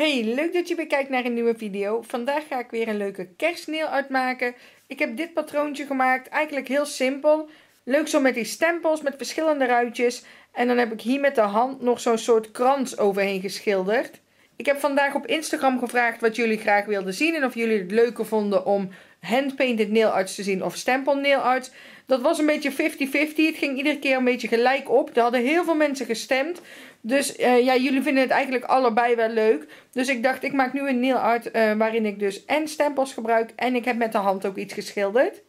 Hey, leuk dat je weer kijkt naar een nieuwe video. Vandaag ga ik weer een leuke kerstneel uitmaken. Ik heb dit patroontje gemaakt, eigenlijk heel simpel. Leuk zo met die stempels, met verschillende ruitjes. En dan heb ik hier met de hand nog zo'n soort krans overheen geschilderd. Ik heb vandaag op Instagram gevraagd wat jullie graag wilden zien. En of jullie het leuker vonden om handpainted nail arts te zien of stempel nail arts. Dat was een beetje 50-50. Het ging iedere keer een beetje gelijk op. Er hadden heel veel mensen gestemd. Dus uh, ja, jullie vinden het eigenlijk allebei wel leuk. Dus ik dacht, ik maak nu een nail art uh, waarin ik dus en stempels gebruik. En ik heb met de hand ook iets geschilderd.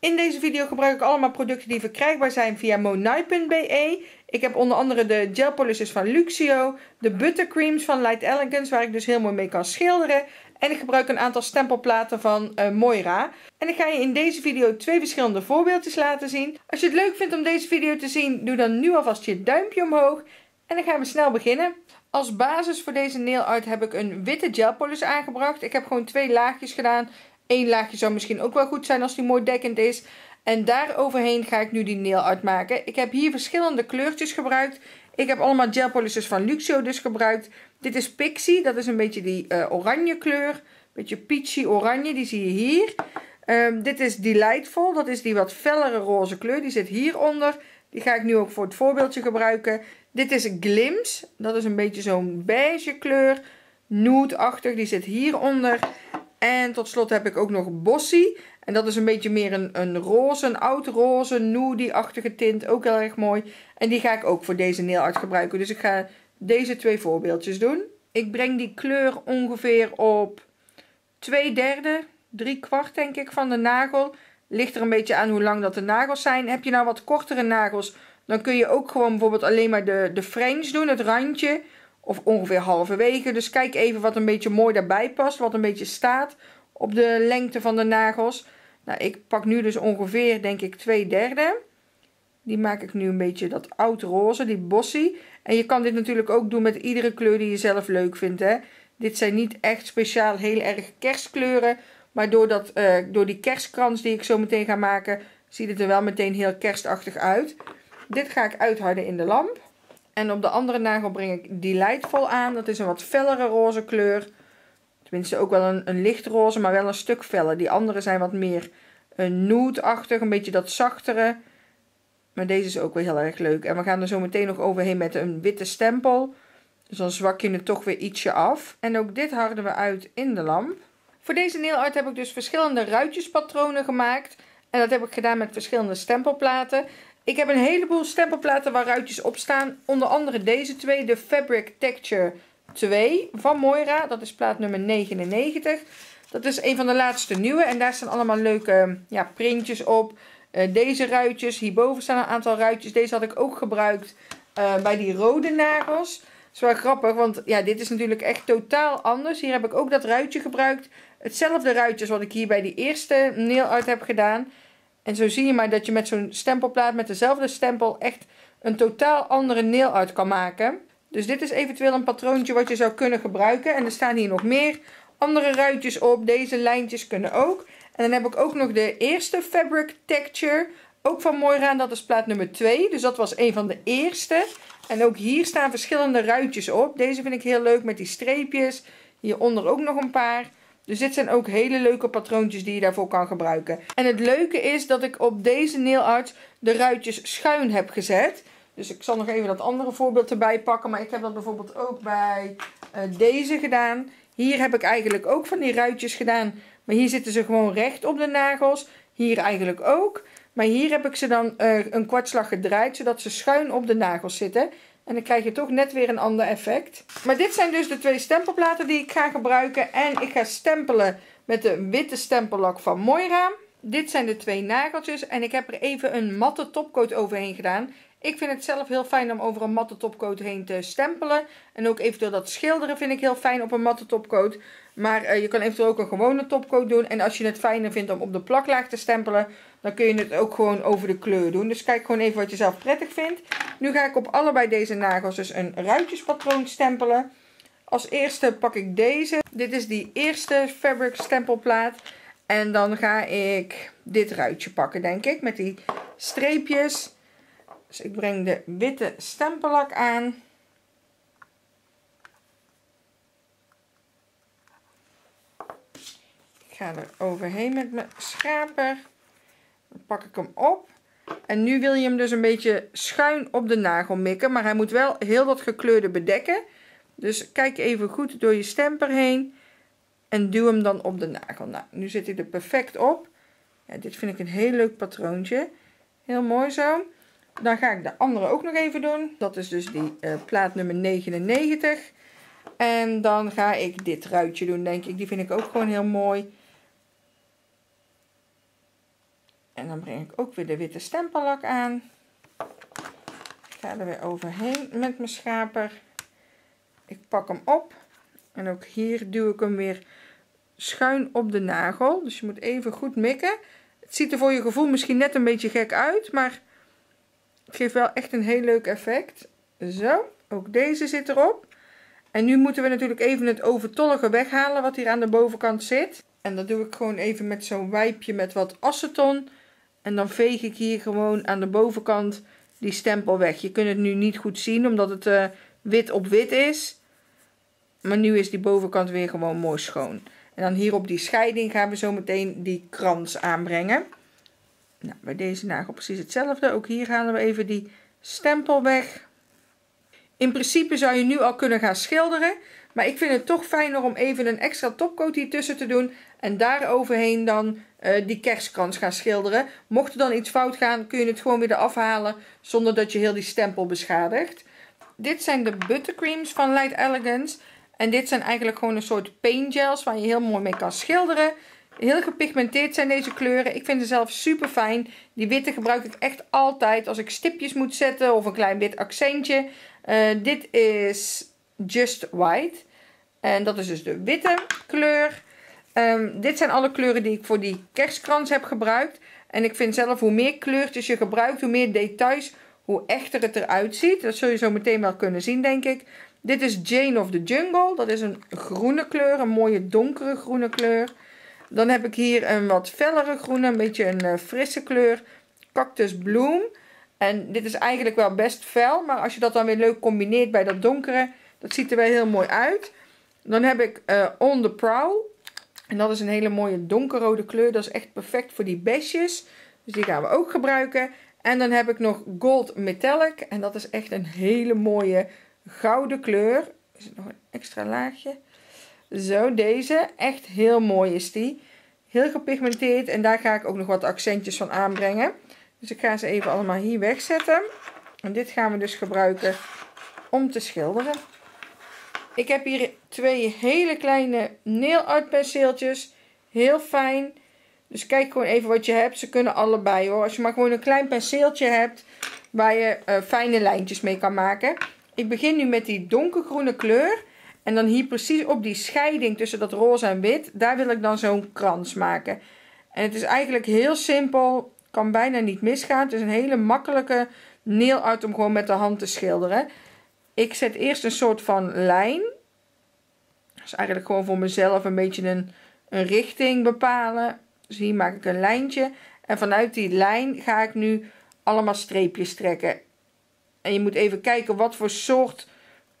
In deze video gebruik ik allemaal producten die verkrijgbaar zijn via monai.be. Ik heb onder andere de gel polishes van Luxio, de buttercreams van Light Elegance waar ik dus heel mooi mee kan schilderen. En ik gebruik een aantal stempelplaten van uh, Moira. En ik ga je in deze video twee verschillende voorbeeldjes laten zien. Als je het leuk vindt om deze video te zien, doe dan nu alvast je duimpje omhoog. En dan gaan we snel beginnen. Als basis voor deze nail art heb ik een witte gel polish aangebracht. Ik heb gewoon twee laagjes gedaan. Eén laagje zou misschien ook wel goed zijn als die mooi dekkend is. En daar overheen ga ik nu die nail art maken. Ik heb hier verschillende kleurtjes gebruikt. Ik heb allemaal gel polishes van Luxio dus gebruikt. Dit is Pixie, dat is een beetje die uh, oranje kleur. Beetje peachy oranje, die zie je hier. Um, dit is Delightful, dat is die wat fellere roze kleur. Die zit hieronder. Die ga ik nu ook voor het voorbeeldje gebruiken. Dit is Glims, dat is een beetje zo'n beige kleur. Nude-achtig, die zit hieronder. En tot slot heb ik ook nog Bossy. En dat is een beetje meer een, een roze, een oud roze, nude-achtige tint. Ook heel erg mooi. En die ga ik ook voor deze nail gebruiken. Dus ik ga deze twee voorbeeldjes doen. Ik breng die kleur ongeveer op 2 derde, 3 kwart denk ik van de nagel. Ligt er een beetje aan hoe lang dat de nagels zijn. Heb je nou wat kortere nagels, dan kun je ook gewoon bijvoorbeeld alleen maar de, de fringe doen, het randje. Of ongeveer halverwege. Dus kijk even wat een beetje mooi daarbij past. Wat een beetje staat op de lengte van de nagels. Nou, ik pak nu dus ongeveer, denk ik, 2 derde. Die maak ik nu een beetje dat oud roze, die bossy. En je kan dit natuurlijk ook doen met iedere kleur die je zelf leuk vindt. Hè? Dit zijn niet echt speciaal heel erg kerstkleuren. Maar door, uh, door die kerstkrans die ik zo meteen ga maken, ziet het er wel meteen heel kerstachtig uit. Dit ga ik uitharden in de lamp. En op de andere nagel breng ik Delightful aan. Dat is een wat fellere roze kleur. Tenminste ook wel een, een lichtroze, maar wel een stuk feller. Die andere zijn wat meer een nude-achtig, een beetje dat zachtere. Maar deze is ook wel heel erg leuk. En we gaan er zo meteen nog overheen met een witte stempel. Dus dan zwak je het toch weer ietsje af. En ook dit harden we uit in de lamp. Voor deze nail art heb ik dus verschillende ruitjespatronen gemaakt. En dat heb ik gedaan met verschillende stempelplaten. Ik heb een heleboel stempelplaten waar ruitjes op staan. Onder andere deze twee, de Fabric Texture 2 van Moira. Dat is plaat nummer 99. Dat is een van de laatste nieuwe. En daar staan allemaal leuke ja, printjes op. Uh, deze ruitjes, hierboven staan een aantal ruitjes. Deze had ik ook gebruikt uh, bij die rode nagels. Dat is wel grappig, want ja, dit is natuurlijk echt totaal anders. Hier heb ik ook dat ruitje gebruikt. Hetzelfde ruitje wat ik hier bij die eerste nail art heb gedaan. En zo zie je maar dat je met zo'n stempelplaat met dezelfde stempel echt een totaal andere nail art kan maken. Dus dit is eventueel een patroontje wat je zou kunnen gebruiken. En er staan hier nog meer andere ruitjes op. Deze lijntjes kunnen ook. En dan heb ik ook nog de eerste Fabric Texture. Ook van Moira. Dat is plaat nummer 2. Dus dat was een van de eerste. En ook hier staan verschillende ruitjes op. Deze vind ik heel leuk met die streepjes. Hieronder ook nog een paar. Dus dit zijn ook hele leuke patroontjes die je daarvoor kan gebruiken. En het leuke is dat ik op deze nail art de ruitjes schuin heb gezet. Dus ik zal nog even dat andere voorbeeld erbij pakken. Maar ik heb dat bijvoorbeeld ook bij uh, deze gedaan. Hier heb ik eigenlijk ook van die ruitjes gedaan. Maar hier zitten ze gewoon recht op de nagels. Hier eigenlijk ook. Maar hier heb ik ze dan uh, een kwartslag gedraaid. Zodat ze schuin op de nagels zitten. En dan krijg je toch net weer een ander effect. Maar dit zijn dus de twee stempelplaten die ik ga gebruiken. En ik ga stempelen met de witte stempellak van Moira. Dit zijn de twee nageltjes. En ik heb er even een matte topcoat overheen gedaan. Ik vind het zelf heel fijn om over een matte topcoat heen te stempelen. En ook eventueel dat schilderen vind ik heel fijn op een matte topcoat. Maar uh, je kan eventueel ook een gewone topcoat doen. En als je het fijner vindt om op de plaklaag te stempelen, dan kun je het ook gewoon over de kleur doen. Dus kijk gewoon even wat je zelf prettig vindt. Nu ga ik op allebei deze nagels dus een ruitjespatroon stempelen. Als eerste pak ik deze. Dit is die eerste fabric stempelplaat. En dan ga ik dit ruitje pakken, denk ik, met die streepjes. Dus ik breng de witte stempellak aan. Ik ga er overheen met mijn schaper. Dan pak ik hem op. En nu wil je hem dus een beetje schuin op de nagel mikken. Maar hij moet wel heel dat gekleurde bedekken. Dus kijk even goed door je stemper heen. En duw hem dan op de nagel. Nou, nu zit hij er perfect op. Ja, dit vind ik een heel leuk patroontje. Heel mooi zo. Dan ga ik de andere ook nog even doen. Dat is dus die uh, plaat nummer 99. En dan ga ik dit ruitje doen, denk ik. Die vind ik ook gewoon heel mooi. En dan breng ik ook weer de witte stempellak aan. Ik ga er weer overheen met mijn schaper. Ik pak hem op. En ook hier duw ik hem weer schuin op de nagel. Dus je moet even goed mikken. Het ziet er voor je gevoel misschien net een beetje gek uit. Maar geeft wel echt een heel leuk effect. Zo, ook deze zit erop. En nu moeten we natuurlijk even het overtollige weghalen wat hier aan de bovenkant zit. En dat doe ik gewoon even met zo'n wijpje met wat aceton. En dan veeg ik hier gewoon aan de bovenkant die stempel weg. Je kunt het nu niet goed zien omdat het uh, wit op wit is. Maar nu is die bovenkant weer gewoon mooi schoon. En dan hier op die scheiding gaan we zo meteen die krans aanbrengen. Nou, bij deze nagel precies hetzelfde. Ook hier halen we even die stempel weg. In principe zou je nu al kunnen gaan schilderen. Maar ik vind het toch fijner om even een extra topcoat hier tussen te doen. En daar overheen dan uh, die kerstkrans gaan schilderen. Mocht er dan iets fout gaan, kun je het gewoon weer eraf halen. Zonder dat je heel die stempel beschadigt. Dit zijn de buttercreams van Light Elegance. En dit zijn eigenlijk gewoon een soort paint gels waar je heel mooi mee kan schilderen. Heel gepigmenteerd zijn deze kleuren. Ik vind ze zelf super fijn. Die witte gebruik ik echt altijd als ik stipjes moet zetten of een klein wit accentje. Uh, dit is Just White. En dat is dus de witte kleur. Um, dit zijn alle kleuren die ik voor die kerstkrans heb gebruikt. En ik vind zelf hoe meer kleurtjes je gebruikt, hoe meer details, hoe echter het eruit ziet. Dat zul je zo meteen wel kunnen zien, denk ik. Dit is Jane of the Jungle. Dat is een groene kleur, een mooie donkere groene kleur. Dan heb ik hier een wat fellere groene, een beetje een uh, frisse kleur. Cactus Bloom. En dit is eigenlijk wel best fel, maar als je dat dan weer leuk combineert bij dat donkere, dat ziet er wel heel mooi uit. Dan heb ik uh, On the Prowl. En dat is een hele mooie donkerrode kleur. Dat is echt perfect voor die besjes. Dus die gaan we ook gebruiken. En dan heb ik nog Gold Metallic. En dat is echt een hele mooie gouden kleur. Is er nog een extra laagje? Zo, deze. Echt heel mooi is die. Heel gepigmenteerd. En daar ga ik ook nog wat accentjes van aanbrengen. Dus ik ga ze even allemaal hier wegzetten. En dit gaan we dus gebruiken om te schilderen. Ik heb hier twee hele kleine nail penseeltjes. Heel fijn. Dus kijk gewoon even wat je hebt. Ze kunnen allebei hoor. Als je maar gewoon een klein penseeltje hebt waar je uh, fijne lijntjes mee kan maken. Ik begin nu met die donkergroene kleur. En dan hier precies op die scheiding tussen dat roze en wit. Daar wil ik dan zo'n krans maken. En het is eigenlijk heel simpel. Kan bijna niet misgaan. Het is een hele makkelijke nail art om gewoon met de hand te schilderen. Ik zet eerst een soort van lijn. Dus eigenlijk gewoon voor mezelf een beetje een, een richting bepalen. Dus hier maak ik een lijntje. En vanuit die lijn ga ik nu allemaal streepjes trekken. En je moet even kijken wat voor soort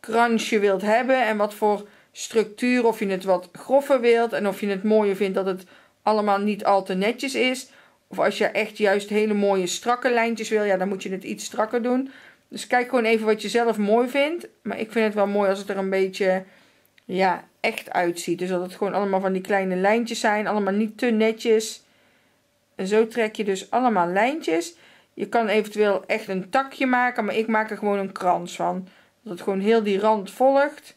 krans je wilt hebben. En wat voor structuur. Of je het wat groffer wilt. En of je het mooier vindt dat het allemaal niet al te netjes is. Of als je echt juist hele mooie strakke lijntjes wil. Ja, dan moet je het iets strakker doen. Dus kijk gewoon even wat je zelf mooi vindt. Maar ik vind het wel mooi als het er een beetje ja, echt uitziet. Dus dat het gewoon allemaal van die kleine lijntjes zijn. Allemaal niet te netjes. En zo trek je dus allemaal lijntjes. Je kan eventueel echt een takje maken. Maar ik maak er gewoon een krans van. Dat gewoon heel die rand volgt.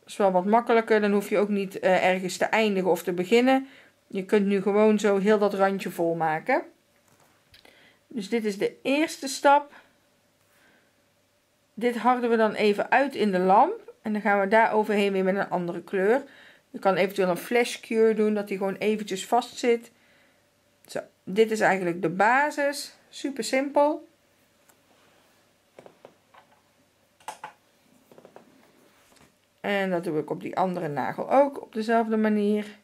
Dat is wel wat makkelijker. Dan hoef je ook niet uh, ergens te eindigen of te beginnen. Je kunt nu gewoon zo heel dat randje vol maken. Dus dit is de eerste stap. Dit harden we dan even uit in de lamp. En dan gaan we daar overheen weer met een andere kleur. Je kan eventueel een flash cure doen, dat die gewoon eventjes vast zit. Zo, dit is eigenlijk de basis. Super simpel. En dat doe ik op die andere nagel ook op dezelfde manier.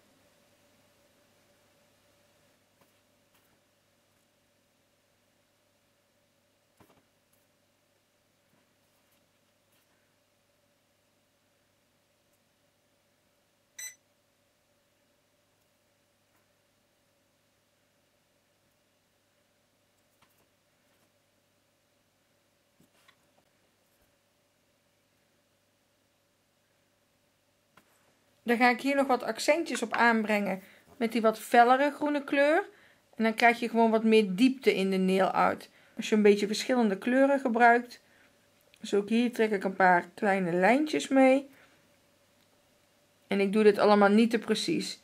Dan ga ik hier nog wat accentjes op aanbrengen met die wat fellere groene kleur. En dan krijg je gewoon wat meer diepte in de nail art. Als je een beetje verschillende kleuren gebruikt. Dus ook hier trek ik een paar kleine lijntjes mee. En ik doe dit allemaal niet te precies.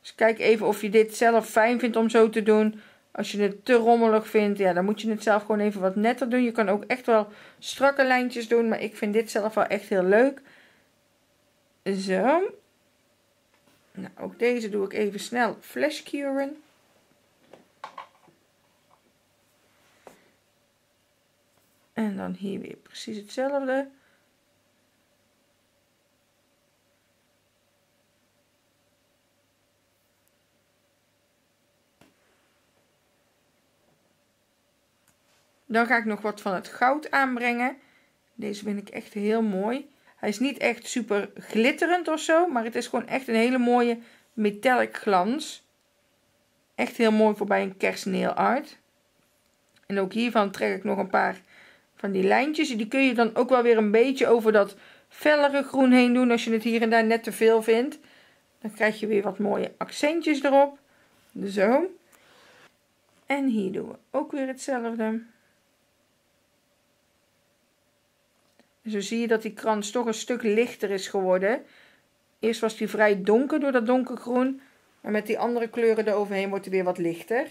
Dus kijk even of je dit zelf fijn vindt om zo te doen. Als je het te rommelig vindt, ja, dan moet je het zelf gewoon even wat netter doen. Je kan ook echt wel strakke lijntjes doen, maar ik vind dit zelf wel echt heel leuk. Zo. Nou, ook deze doe ik even snel flash curen. En dan hier weer precies hetzelfde. Dan ga ik nog wat van het goud aanbrengen. Deze vind ik echt heel mooi. Hij is niet echt super glitterend of zo, maar het is gewoon echt een hele mooie metallic glans. Echt heel mooi voor bij een kerstnail art. En ook hiervan trek ik nog een paar van die lijntjes. Die kun je dan ook wel weer een beetje over dat fellere groen heen doen als je het hier en daar net te veel vindt. Dan krijg je weer wat mooie accentjes erop. Zo. En hier doen we ook weer hetzelfde. Zo zie je dat die krans toch een stuk lichter is geworden. Eerst was die vrij donker door dat donkergroen. Maar met die andere kleuren eroverheen wordt hij weer wat lichter.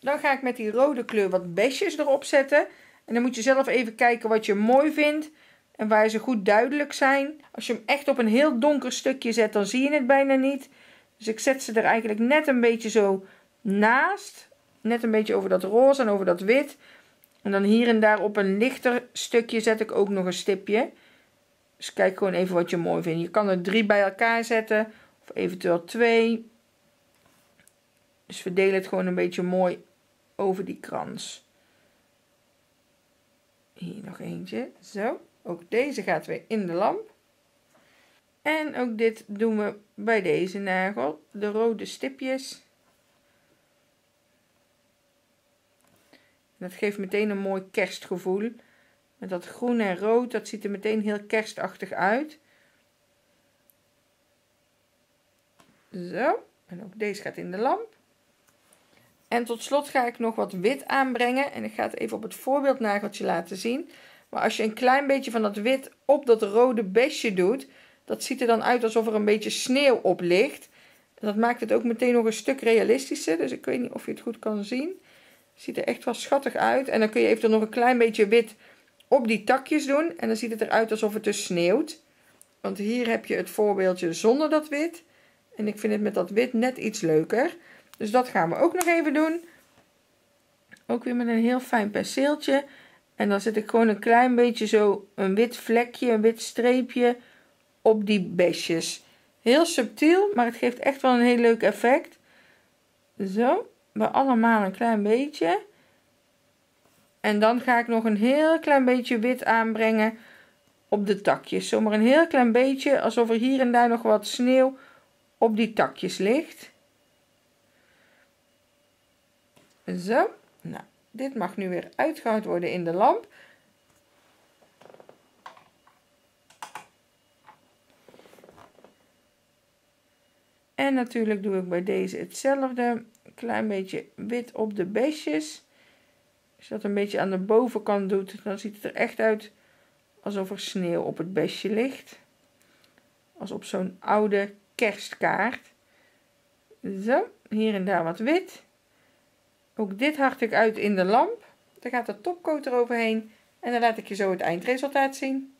Dan ga ik met die rode kleur wat besjes erop zetten. En dan moet je zelf even kijken wat je mooi vindt. En waar ze goed duidelijk zijn. Als je hem echt op een heel donker stukje zet, dan zie je het bijna niet. Dus ik zet ze er eigenlijk net een beetje zo naast. Net een beetje over dat roze en over dat wit. En dan hier en daar op een lichter stukje zet ik ook nog een stipje. Dus kijk gewoon even wat je mooi vindt. Je kan er drie bij elkaar zetten. Of eventueel twee. Dus verdeel het gewoon een beetje mooi over die krans. Hier nog eentje. Zo. Ook deze gaat weer in de lamp. En ook dit doen we bij deze nagel. De rode stipjes. Dat geeft meteen een mooi kerstgevoel. Met dat groen en rood, dat ziet er meteen heel kerstachtig uit. Zo, en ook deze gaat in de lamp. En tot slot ga ik nog wat wit aanbrengen. En ik ga het even op het voorbeeldnageltje laten zien. Maar als je een klein beetje van dat wit op dat rode besje doet, dat ziet er dan uit alsof er een beetje sneeuw op ligt. En dat maakt het ook meteen nog een stuk realistischer. Dus ik weet niet of je het goed kan zien. Ziet er echt wel schattig uit. En dan kun je eventueel nog een klein beetje wit op die takjes doen. En dan ziet het eruit alsof het dus sneeuwt. Want hier heb je het voorbeeldje zonder dat wit. En ik vind het met dat wit net iets leuker. Dus dat gaan we ook nog even doen. Ook weer met een heel fijn perceeltje. En dan zet ik gewoon een klein beetje zo een wit vlekje, een wit streepje op die besjes. Heel subtiel, maar het geeft echt wel een heel leuk effect. Zo bij allemaal een klein beetje. En dan ga ik nog een heel klein beetje wit aanbrengen op de takjes. Zomaar een heel klein beetje, alsof er hier en daar nog wat sneeuw op die takjes ligt. Zo, nou, dit mag nu weer uitgehaald worden in de lamp. En natuurlijk doe ik bij deze hetzelfde klein beetje wit op de besjes. Als je dat een beetje aan de bovenkant doet, dan ziet het er echt uit alsof er sneeuw op het besje ligt. Als op zo'n oude kerstkaart. Zo, hier en daar wat wit. Ook dit hart ik uit in de lamp. Dan gaat de topcoat eroverheen En dan laat ik je zo het eindresultaat zien.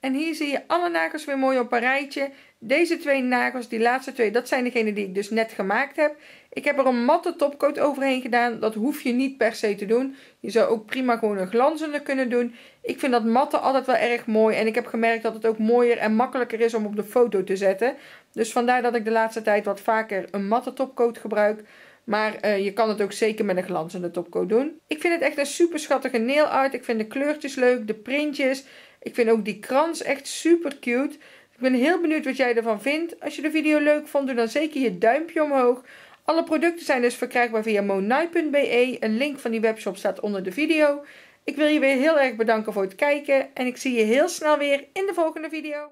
En hier zie je alle nagels weer mooi op een rijtje. Deze twee nagels, die laatste twee, dat zijn degene die ik dus net gemaakt heb. Ik heb er een matte topcoat overheen gedaan. Dat hoef je niet per se te doen. Je zou ook prima gewoon een glanzende kunnen doen. Ik vind dat matte altijd wel erg mooi. En ik heb gemerkt dat het ook mooier en makkelijker is om op de foto te zetten. Dus vandaar dat ik de laatste tijd wat vaker een matte topcoat gebruik. Maar uh, je kan het ook zeker met een glanzende topcoat doen. Ik vind het echt een super schattige nail art. Ik vind de kleurtjes leuk, de printjes. Ik vind ook die krans echt super cute. Ik ben heel benieuwd wat jij ervan vindt. Als je de video leuk vond, doe dan zeker je duimpje omhoog. Alle producten zijn dus verkrijgbaar via monai.be. Een link van die webshop staat onder de video. Ik wil je weer heel erg bedanken voor het kijken en ik zie je heel snel weer in de volgende video.